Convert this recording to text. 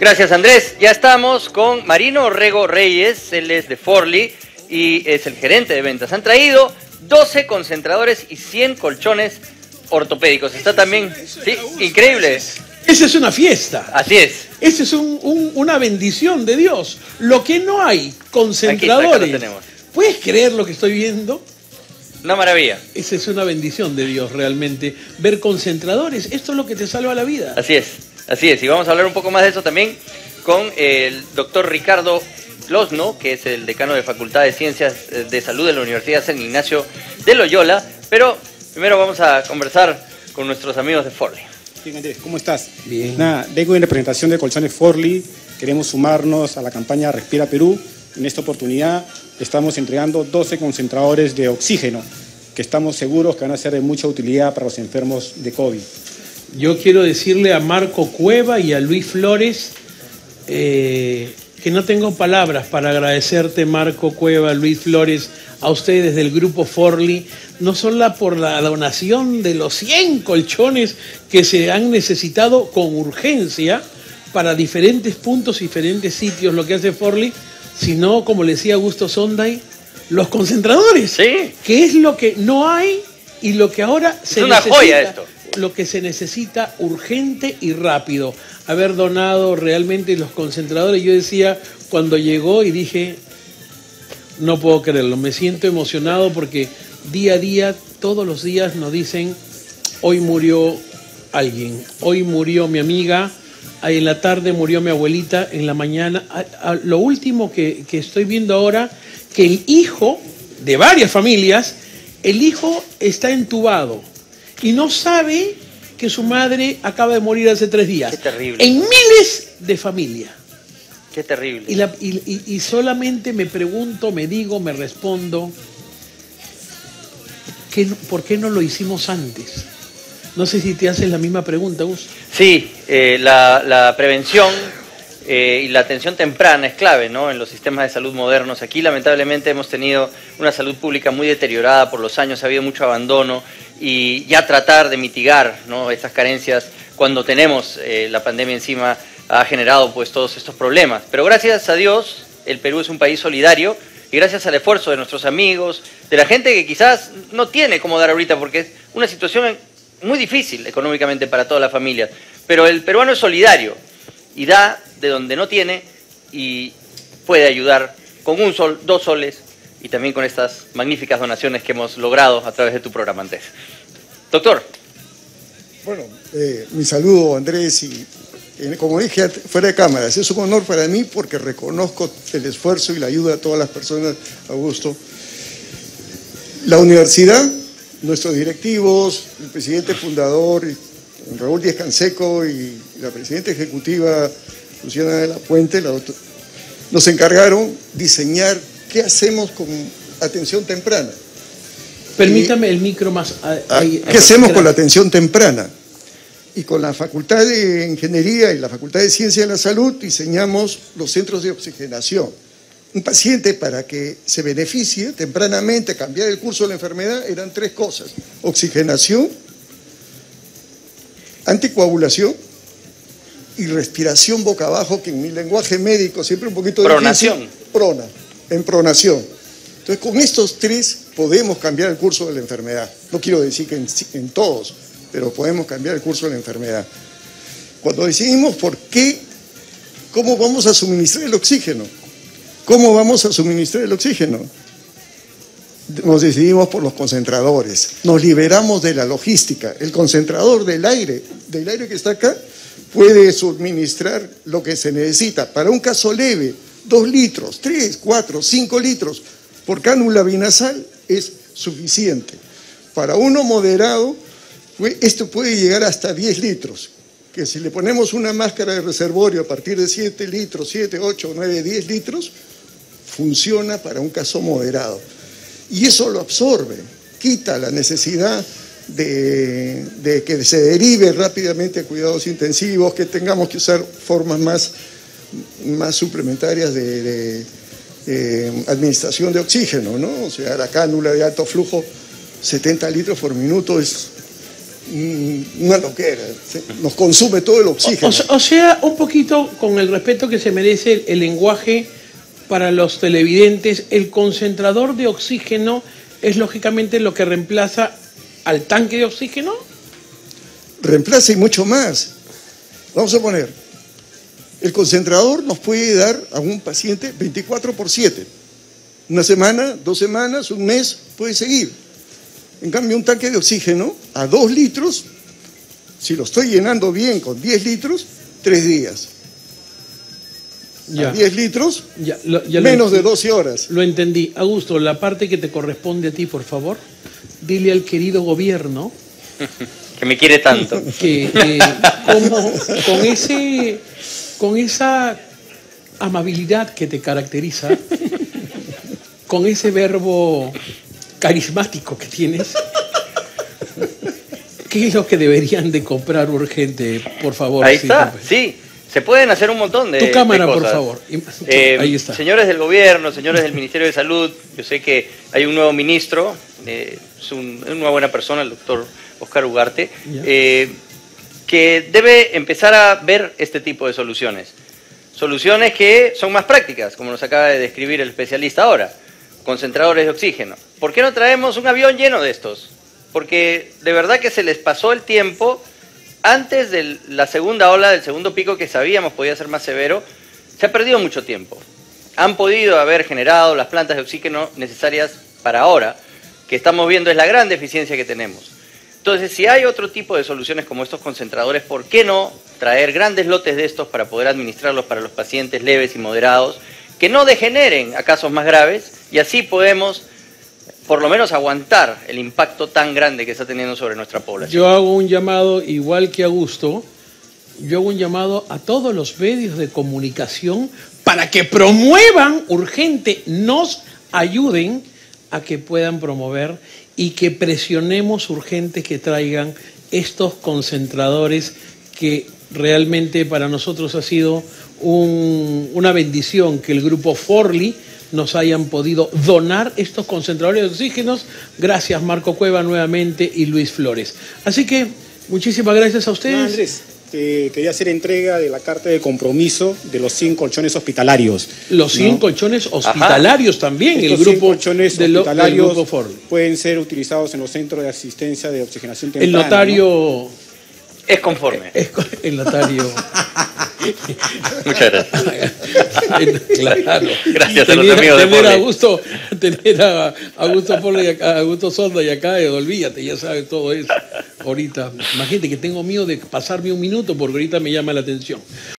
Gracias Andrés. Ya estamos con Marino Orrego Reyes, él es de Forli y es el gerente de ventas. Han traído 12 concentradores y 100 colchones ortopédicos. Está también, sí, increíble. Esa es una fiesta. Así es. Esa es una bendición de Dios. Lo que no hay, concentradores. tenemos. ¿Puedes creer lo que estoy viendo? Una maravilla. Esa es una bendición de Dios realmente. Ver concentradores, esto es lo que te salva la vida. Así es, así es. Y vamos a hablar un poco más de eso también con el doctor Ricardo Losno, que es el decano de Facultad de Ciencias eh, de Salud de la Universidad San Ignacio de Loyola. Pero primero vamos a conversar con nuestros amigos de Forli. Bien, Andrés, ¿cómo estás? Bien. Nada, vengo en representación de Colchones Forli. Queremos sumarnos a la campaña Respira Perú. En esta oportunidad estamos entregando 12 concentradores de oxígeno que estamos seguros que van a ser de mucha utilidad para los enfermos de COVID. Yo quiero decirle a Marco Cueva y a Luis Flores eh, que no tengo palabras para agradecerte, Marco Cueva, Luis Flores, a ustedes del grupo Forli, no solo por la donación de los 100 colchones que se han necesitado con urgencia para diferentes puntos, diferentes sitios, lo que hace Forli, sino, como le decía Augusto Sonday, los concentradores. Sí. Que es lo que no hay y lo que ahora se es una necesita. joya esto. Lo que se necesita urgente y rápido. Haber donado realmente los concentradores. Yo decía cuando llegó y dije, no puedo creerlo, me siento emocionado porque día a día, todos los días nos dicen, hoy murió alguien, hoy murió mi amiga, en la tarde murió mi abuelita, en la mañana. lo último que, que estoy viendo ahora, que el hijo de varias familias, el hijo está entubado y no sabe que su madre acaba de morir hace tres días. Qué terrible. En miles de familias. Qué terrible. Y, la- y- y- y solamente me pregunto, me digo, me respondo, ¿qué ¿por qué no lo hicimos antes? No sé si te haces la misma pregunta, Gus. Sí, eh, la, la prevención eh, y la atención temprana es clave ¿no? en los sistemas de salud modernos. Aquí lamentablemente hemos tenido una salud pública muy deteriorada por los años, ha habido mucho abandono y ya tratar de mitigar ¿no? estas carencias cuando tenemos eh, la pandemia encima ha generado pues todos estos problemas. Pero gracias a Dios el Perú es un país solidario y gracias al esfuerzo de nuestros amigos, de la gente que quizás no tiene cómo dar ahorita porque es una situación muy difícil económicamente para todas las familias, pero el peruano es solidario y da de donde no tiene y puede ayudar con un sol, dos soles y también con estas magníficas donaciones que hemos logrado a través de tu programa antes. Doctor, Bueno, eh, mi saludo Andrés y eh, como dije fuera de cámaras, es un honor para mí porque reconozco el esfuerzo y la ayuda de todas las personas, Augusto. La universidad, nuestros directivos, el presidente fundador, Raúl Díaz Canseco y la presidenta ejecutiva Luciana de la Puente, la doctor- nos encargaron diseñar qué hacemos con atención temprana. Permítame el micro más. ah, Ah, ahí, ¿Qué hacemos con la atención temprana? Y con la Facultad de Ingeniería y la Facultad de Ciencia de la Salud diseñamos los centros de oxigenación. Un paciente para que se beneficie tempranamente, cambiar el curso de la enfermedad, eran tres cosas. Oxigenación, anticoagulación y respiración boca abajo, que en mi lenguaje médico siempre un poquito Pronación. difícil. Prona, en pronación. Entonces, con estos tres podemos cambiar el curso de la enfermedad. No quiero decir que en, en todos, pero podemos cambiar el curso de la enfermedad. Cuando decidimos por qué, cómo vamos a suministrar el oxígeno, cómo vamos a suministrar el oxígeno, nos decidimos por los concentradores. Nos liberamos de la logística. El concentrador del aire, del aire que está acá, puede suministrar lo que se necesita. Para un caso leve, dos litros, tres, cuatro, cinco litros por cánula binasal es suficiente. Para uno moderado, esto puede llegar hasta 10 litros. Que si le ponemos una máscara de reservorio a partir de 7 litros, 7, 8, 9, 10 litros, funciona para un caso moderado. Y eso lo absorbe, quita la necesidad de, que se derive rápidamente a cuidados intensivos, que tengamos que usar formas más, más suplementarias de, administración de oxígeno, ¿no? O sea, la cánula de alto flujo, 70 litros por minuto es una loquera. Nos consume todo el oxígeno. O, se- o sea, un poquito con el respeto que se merece el lenguaje para los televidentes, el concentrador de oxígeno es lógicamente lo que reemplaza al tanque de oxígeno. reemplaza y mucho más. Vamos a poner, el concentrador nos puede dar a un paciente 24 por 7. Una semana, dos semanas, un mes, puede seguir. En cambio, un tanque de oxígeno a 2 litros, si lo estoy llenando bien con 10 litros, 3 días. A 10 litros, Ya, lo- ya lo menos de ent- 12 horas. Lo entendí. Augusto, la parte que te corresponde a ti, por favor, dile al querido gobierno Que me quiere tanto. que eh, como con ese con esa amabilidad que te caracteriza, con ese verbo carismático que tienes, ¿qué es lo que deberían de comprar urgente, por favor? Ahí Sí, está, sí. Se pueden hacer un montón de Tu cámara, de por cosas. favor. Eh, Ahí está. Señores del gobierno, señores del Ministerio de Salud, yo sé que hay un nuevo ministro, eh, es un- una buena persona, el doctor Oscar Ugarte, eh, que debe empezar a ver este tipo de soluciones. Soluciones que son más prácticas, como nos acaba de describir el especialista ahora. Concentradores de oxígeno. ¿Por qué no traemos un avión lleno de estos? Porque de verdad que se les pasó el tiempo antes de la segunda ola, del segundo pico que sabíamos podía ser más severo. Se ha perdido mucho tiempo. Han podido haber generado las plantas de oxígeno necesarias para ahora, que estamos viendo es la gran deficiencia que tenemos. Entonces, si hay otro tipo de soluciones como estos concentradores, ¿por qué no traer grandes lotes de estos para poder administrarlos para los pacientes leves y moderados, que no degeneren a casos más graves y así podemos por lo menos aguantar el impacto tan grande que está teniendo sobre nuestra población? Yo hago un llamado, igual que Augusto, yo hago un llamado a todos los medios de comunicación para que promuevan urgente, nos ayuden a que puedan promover y que presionemos urgente que traigan estos concentradores que realmente para nosotros ha sido un- una bendición que el grupo Forli nos hayan podido donar estos concentradores de oxígenos. Gracias Marco Cueva nuevamente y Luis Flores. Así que muchísimas gracias a No, ustedes. Andrés, te quería hacer entrega de la carta de compromiso de los 100 colchones hospitalarios. Los 100 ¿no? colchones hospitalarios también, el Estos 100 grupo colchones de lo- del hospitalarios grupo pueden ser utilizados en los centros de asistencia de oxigenación El temprana. ¿no? Es conforme. es el notario. Muchas gracias. claro. Gracias a los Tener- amigos de tener a. Augusto, tener a Augusto Forli y acá- a Augusto Sonda y acá, eh, olvídate, ya sabes todo eso. Ahorita, imagínate que tengo miedo de pasarme un minuto porque ahorita me llama la atención.